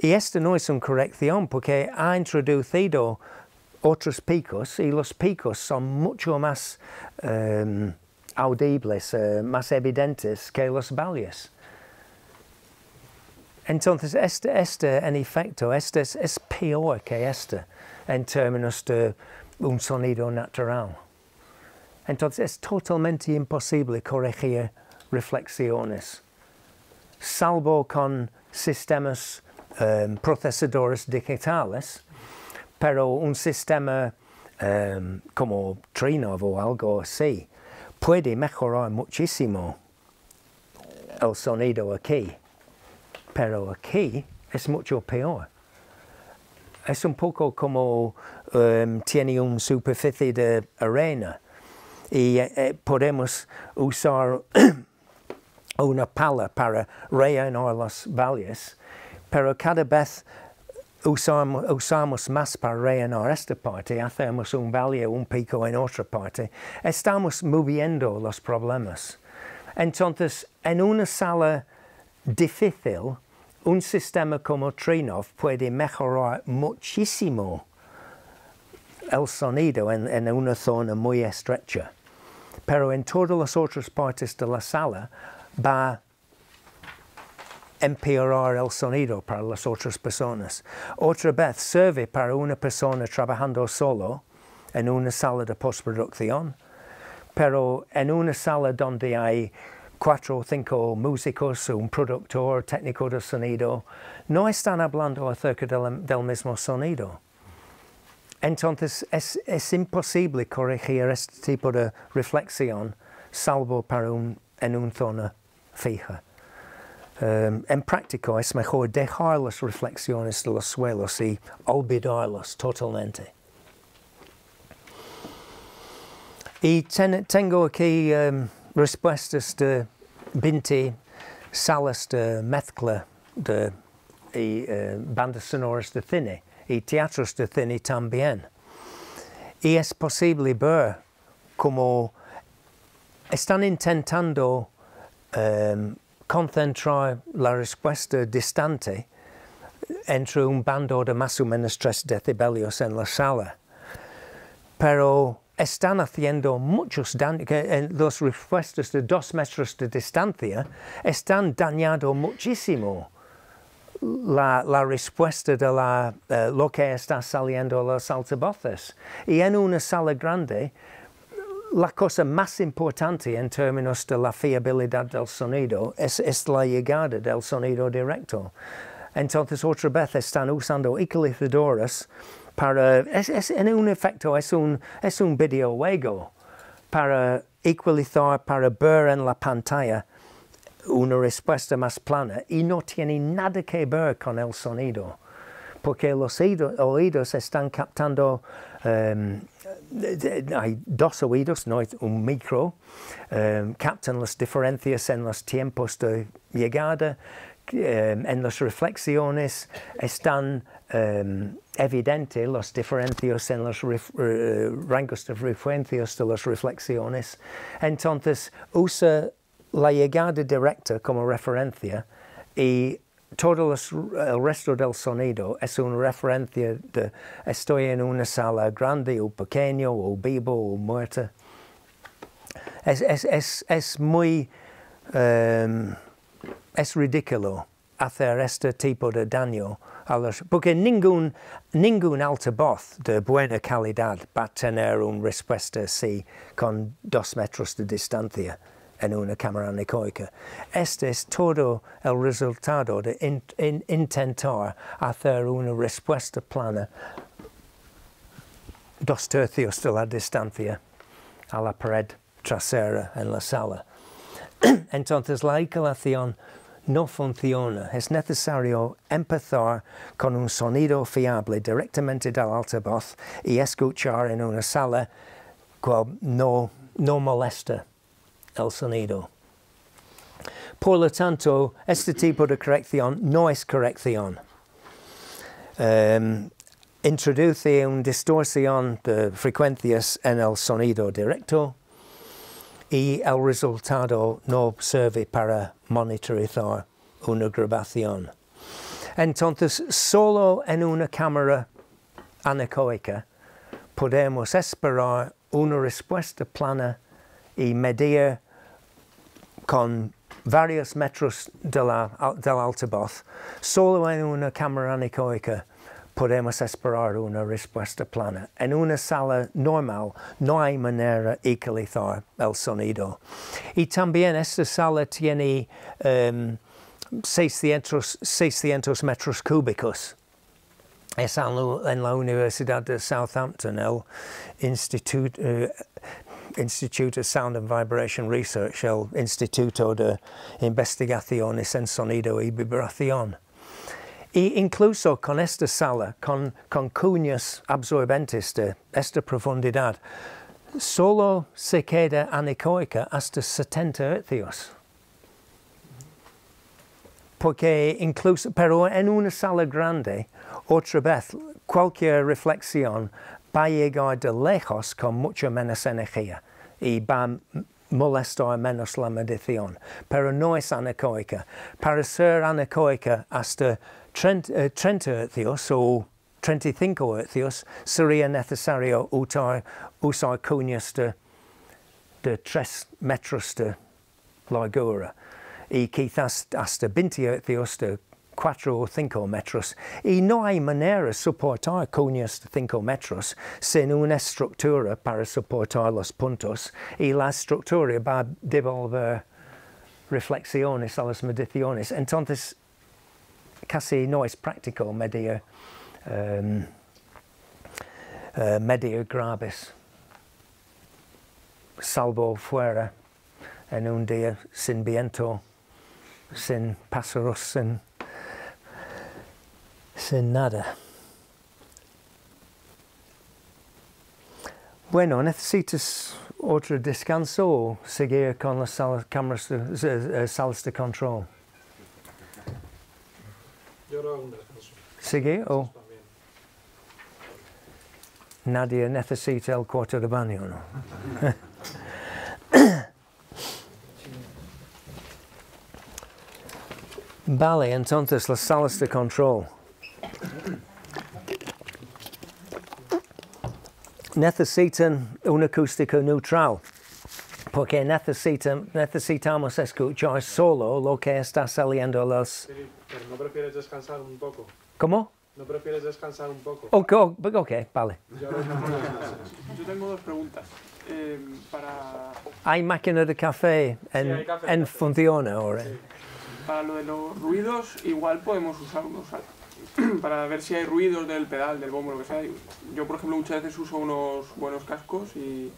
Y esta no es una corrección porque ha introducido otros picos y los picos son mucho más um, audibles, uh, más evidentes que los valles. Entonces, este, este en efecto, este es, es peor que este en términos de un sonido natural. Entonces, es totalmente imposible corregir reflexiones, salvo con sistemas um, procesadores digitales, pero un sistema um, como Trinov o algo así puede mejorar muchísimo el sonido aquí, pero aquí es mucho peor. Es un poco como um, tiene una superficie de arena y eh, podemos usar una pala para rellenar las valles pero cada vez usamos, más para rellenar esta parte, hacemos un valle, un pico en otra parte, estamos moviendo los problemas. Entonces, en una sala difícil, un sistema como Trinov puede mejorar muchísimo el sonido en, en, una zona muy estrecha. Pero en todas las otras partes de la sala va empeorar el sonido para las otras personas. Otra vez sirve para una persona trabajando solo en una sala de postproducción, pero en una sala donde hay cuatro o cinco músicos, un productor, técnico de sonido, no están hablando acerca del, mismo sonido. Entonces es, es, imposible corregir este tipo de reflexión salvo para un, en una zona fija. Um, en práctico es mejor dejar las reflexiones de los suelos y olvidarlos totalmente. Y ten, tengo aquí um, respuestas de 20 salas de mezcla de y, uh, bandas sonoras de cine y teatros de cine también. Y es posible ver cómo están intentando um, concentrar la respuesta distante entre un bando de más o menos 3 decibelios en la sala. Pero están haciendo muchos daños, que las respuestas de dos metros de distancia están dañando muchísimo la, respuesta de la, uh, lo que está saliendo a los altavoces. Y en una sala grande, la cosa más importante en términos de la fiabilidad del sonido es, la llegada del sonido directo. Entonces, otra vez están usando equalizadores para, es, en un efecto es un, es un para ecualizar, para ver en la pantalla una respuesta más plana y no tiene nada que ver con el sonido, porque los oído- oídos están captando, em, dos oídos, no hay un micro, em, captan las diferencias en los tiempos de llegada, em, en las reflexiones están em, evidentes las diferencias en los eh, rangos de frecuencias de las reflexiones. Entonces usa la llegada directa como referencia y todo el resto del sonido es una referencia de estoy en una sala grande o pequeño o vivo o muerta. Es, es, es, es muy em, es ridículo hacer este tipo de daño a los porque ningún ningún altavoz de buena calidad va a tener una respuesta así con dos metros de distancia en una cámara anecoica. Este es todo el resultado de in- in- intentar hacer una respuesta plana dos tercios de la distancia a la pared trasera en la sala. Entonces la equalización no funciona. Es necesario empezar con un sonido fiable directamente del altavoz y escuchar en una sala que no, no molesta sonido. Por lo tanto, este tipo de corrección no es corrección. Em, introduce una distorsión de frecuencias en el sonido directo y el resultado no sirve para monitorizar una grabación. Entonces, solo en una cámara anecoica podemos esperar una respuesta plana y medir con varios metros de la- del altavoz. Solo en una cámara anecoica podemos esperar una respuesta plana. En una sala normal no hay manera de equalizar el sonido. Y también esta sala tiene em, 600, 600 metros cúbicos. Es en la, Universidad de Southampton, el Institute, eh, Institute of Sound and Vibration Research, el Instituto de Investigaciones en Sonido y Vibración. Y incluso con esta sala, con, con cuñas absorbentes de esta profundidad, solo se queda anecoica hasta 70 hercios. Porque incluso, pero en una sala grande, otra vez, cualquier reflexión ba llegar de lejos con mucho menos energía y va molestar menos la medición. Pero no es anecoica. Para ser anecoica hasta 30, uh, 30 hercios o 35 hercios sería necesario usar, usar cuñas de, de 3 metros de largura. Y quizás hasta 20 hercios de 4 o 5 metros. Y no hay manera de soportar cuñas de 5 metros sin una estructura para soportar los puntos y la estructura va a devolver reflexiones a las mediciones. Entonces, casi no es práctico medir, em, eh, medir graves, salvo fuera en un día sin viento, sin pájaros, sin, sin nada. Bueno, ¿necesitas otro descanso o seguir con las sal- cámaras de, eh, salas de control? Yo creo que un descanso. ¿Seguir o nadie necesita el cuarto de baño? ¿no? Vale, entonces las salas de control. Necesitan un acústico neutral, porque necesitan, necesitamos escuchar solo lo que está saliendo a los... Sí, pero no prefieres descansar un poco. ¿Cómo? No prefieres descansar un poco. Ok, vale. Yo tengo dos preguntas. Eh, para, ¿Hay máquina de café en, hay café, en café. funciona ahora? Sí. para lo de los ruidos, igual podemos usar unos, para ver si hay ruidos del pedal, del bombo, lo que sea. Yo, por ejemplo, muchas veces uso unos buenos cascos y,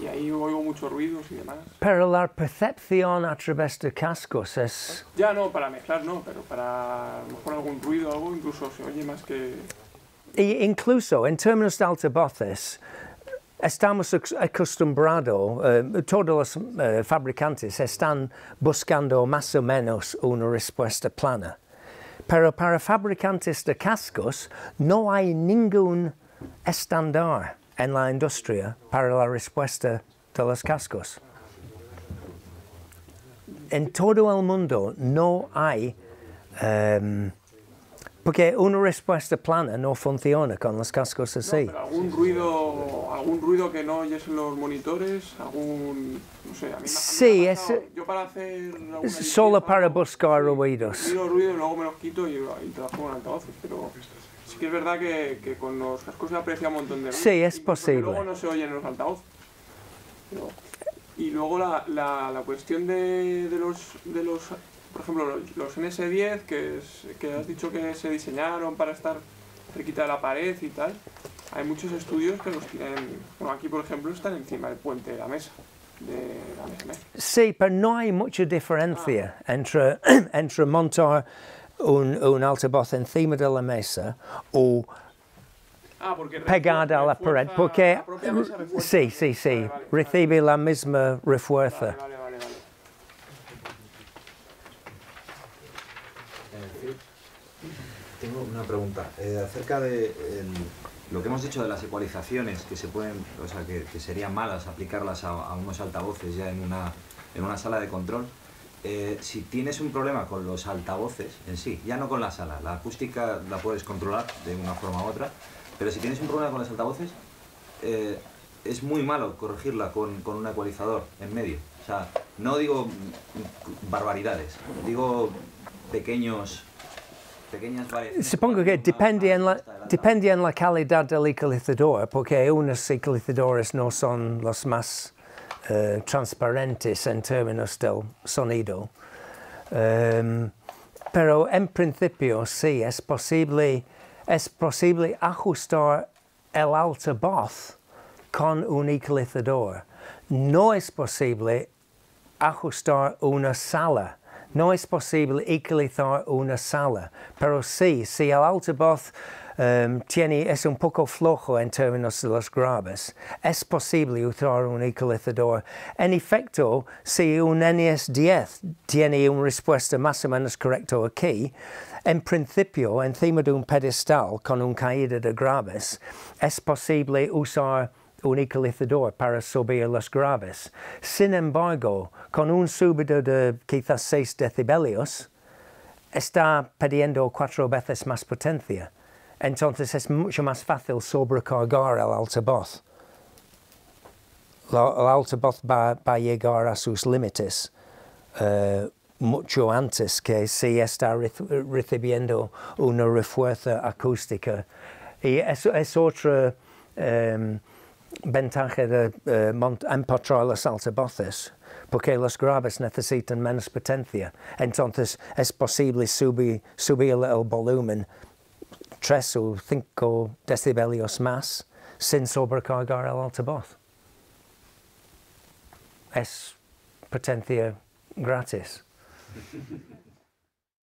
y ahí oigo muchos ruidos y demás. Pero la percepción a través de cascos es... Ya no, para mezclar no, pero para a lo mejor algún ruido o algo, incluso se oye más que... Incluso en términos de altavoces, estamos ac- acostumbrados, eh, todos los eh, fabricantes están buscando más o menos una respuesta plana. Pero para fabricantes de cascos no hay ningún estándar en la industria para la respuesta de los cascos. En todo el mundo no hay, em, porque una respuesta plana no funciona con los cascos No, así. pero algún ruido, algún ruido que no oyes en los monitores, algún, no sé, a mí me, me Sí, ha es- yo para hacer Solo para buscar ruidos. Miro ruido y luego me los quito y, y trabajo con altavoces, pero sí que es verdad que, que con los cascos se aprecia un montón de ruido. Sí, es posible. luego no se oyen en los altavoces. Pero- y luego la, la, la cuestión de, de los, de los, por ejemplo, los, los NS10, que, es, que has dicho que se diseñaron para estar cerquita de la pared y tal, hay muchos estudios que los tienen, bueno, aquí por ejemplo están encima del puente de la mesa. Sí, pero no hay mucha diferencia entre, entre montar un, un altavoz encima de la mesa o Ah, pegado a la pared, porque la sí, sí, sí, Vale, vale, recibe la misma Vale, refuerza. vale, vale, vale. Tengo una pregunta eh, acerca de lo que hemos dicho de las ecualizaciones que se pueden, o sea, que, serían malas aplicarlas a, unos altavoces ya en una, en una sala de control. Eh, si tienes un problema con los altavoces en sí, ya no con la sala, la acústica la puedes controlar de una forma u otra, pero si tienes un problema con los altavoces, eh, es muy malo corregirla con, con un ecualizador en medio. O sea, no digo barbaridades, digo pequeños. Supongo que depende en la, depende en calidad del ecualizador, porque unos ecualizadores no son los más eh, transparentes en términos del sonido. Em, pero en principio sí, es posible, es posible ajustar el altavoz con un ecualizador. No es posible ajustar una sala. No es posible ecualizar una sala, pero sí, si el altavoz em, um, tiene, es un poco flojo en términos de los graves, es posible usar un ecualizador. En efecto, si un NS10 tiene una respuesta más o menos correcta aquí, en principio, encima de un pedestal con un caída de graves, es posible usar un ecualizador para subir los graves. Sin embargo, con un subido de quizás 6 decibelios, está pidiendo cuatro veces más potencia. Entonces es mucho más fácil sobrecargar el altavoz. El altavoz va, va a llegar a sus límites eh, mucho antes que si está reci- recibiendo una refuerza acústica. Y eso es otra em, ventaja de eh, mont- empotrar los altavoces, porque los graves necesitan menos potencia. Entonces es posible subir, subir el volumen 3 o 5 decibelios más sin sobrecargar el altavoz. Es potencia gratis.